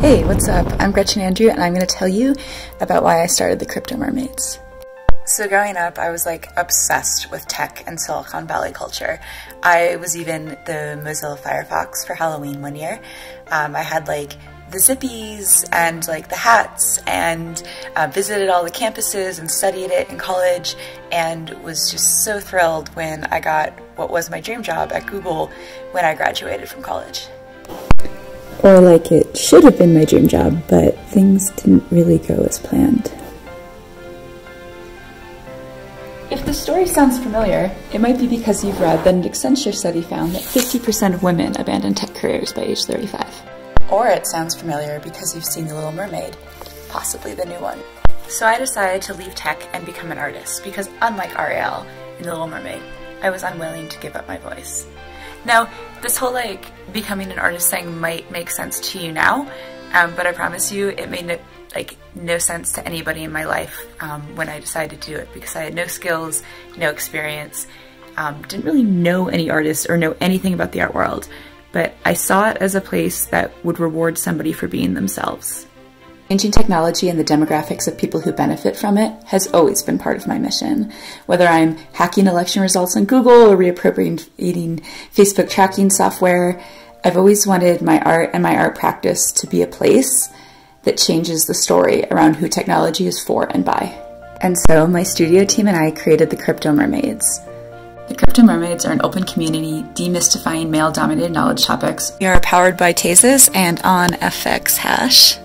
Hey, what's up? I'm Gretchen Andrew, and I'm going to tell you about why I started the Crypto Mermaids. So, growing up, I was like obsessed with tech and Silicon Valley culture. I was even the Mozilla Firefox for Halloween one year. Um, I had like the zippies and like the hats and uh, visited all the campuses and studied it in college and was just so thrilled when I got what was my dream job at Google when I graduated from college or like it should have been my dream job, but things didn't really go as planned. If the story sounds familiar, it might be because you've read that an Accenture study found that 50% of women abandon tech careers by age 35. Or it sounds familiar because you've seen The Little Mermaid, possibly the new one. So I decided to leave tech and become an artist because unlike Ariel in The Little Mermaid, I was unwilling to give up my voice. Now, this whole like becoming an artist thing might make sense to you now, um, but I promise you it made no, like no sense to anybody in my life um, when I decided to do it because I had no skills, no experience, um, didn't really know any artists or know anything about the art world, but I saw it as a place that would reward somebody for being themselves. Changing technology and the demographics of people who benefit from it has always been part of my mission. Whether I'm hacking election results on Google or reappropriating Facebook tracking software, I've always wanted my art and my art practice to be a place that changes the story around who technology is for and by. And so my studio team and I created the Crypto Mermaids. The Crypto Mermaids are an open community demystifying male dominated knowledge topics. We are powered by Tezos and on FX Hash.